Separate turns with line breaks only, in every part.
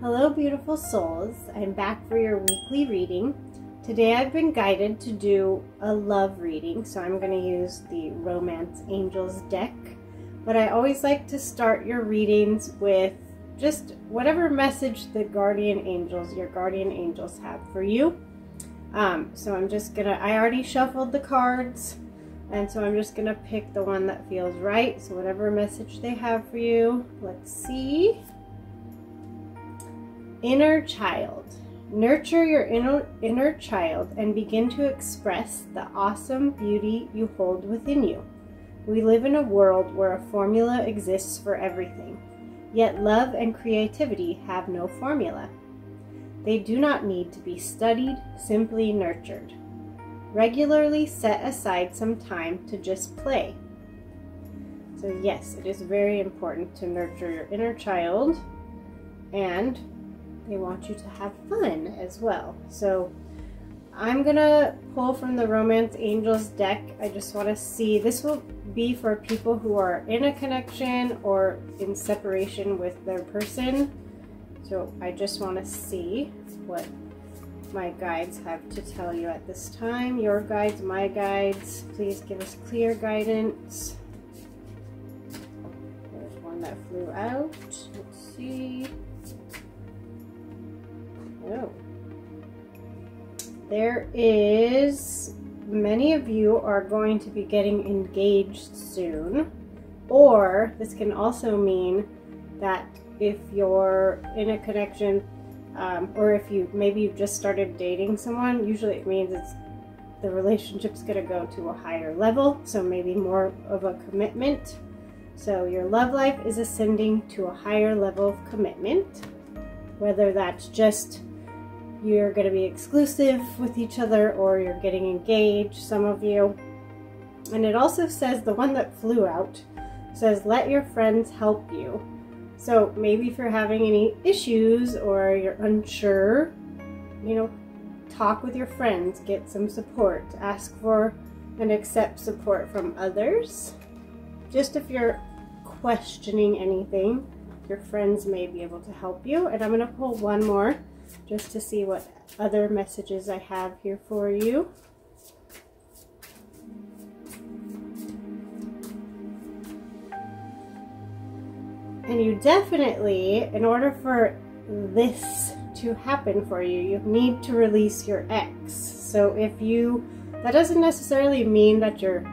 Hello, beautiful souls. I'm back for your weekly reading. Today I've been guided to do a love reading, so I'm going to use the Romance Angels deck. But I always like to start your readings with just whatever message the guardian angels, your guardian angels have for you. Um, so I'm just gonna, I already shuffled the cards, and so I'm just gonna pick the one that feels right. So whatever message they have for you, let's see. Inner child. Nurture your inner, inner child and begin to express the awesome beauty you hold within you. We live in a world where a formula exists for everything. Yet love and creativity have no formula. They do not need to be studied, simply nurtured. Regularly set aside some time to just play. So yes, it is very important to nurture your inner child and they want you to have fun as well. So I'm gonna pull from the Romance Angels deck. I just wanna see, this will be for people who are in a connection or in separation with their person. So I just wanna see what my guides have to tell you at this time. Your guides, my guides, please give us clear guidance. There's one that flew out. Let's see. Oh. There is many of you are going to be getting engaged soon or this can also mean that if you're in a connection um, or if you maybe you've just started dating someone usually it means it's the relationship's going to go to a higher level so maybe more of a commitment. So your love life is ascending to a higher level of commitment whether that's just you're going to be exclusive with each other or you're getting engaged, some of you. And it also says, the one that flew out, says, let your friends help you. So maybe if you're having any issues or you're unsure, you know, talk with your friends, get some support, ask for and accept support from others. Just if you're questioning anything, your friends may be able to help you. And I'm going to pull one more just to see what other messages I have here for you. And you definitely, in order for this to happen for you, you need to release your ex. So if you, that doesn't necessarily mean that you're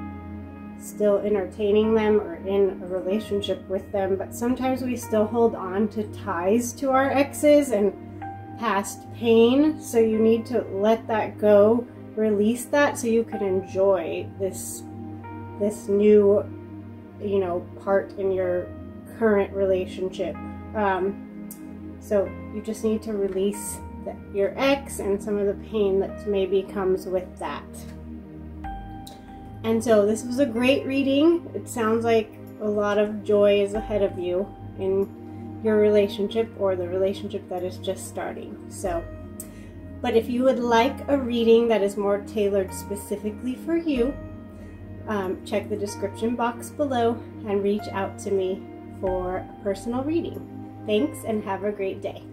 still entertaining them or in a relationship with them, but sometimes we still hold on to ties to our exes and past pain, so you need to let that go, release that so you can enjoy this this new, you know, part in your current relationship. Um, so you just need to release the, your ex and some of the pain that maybe comes with that. And so this was a great reading. It sounds like a lot of joy is ahead of you in your relationship or the relationship that is just starting. So, but if you would like a reading that is more tailored specifically for you, um, check the description box below and reach out to me for a personal reading. Thanks and have a great day.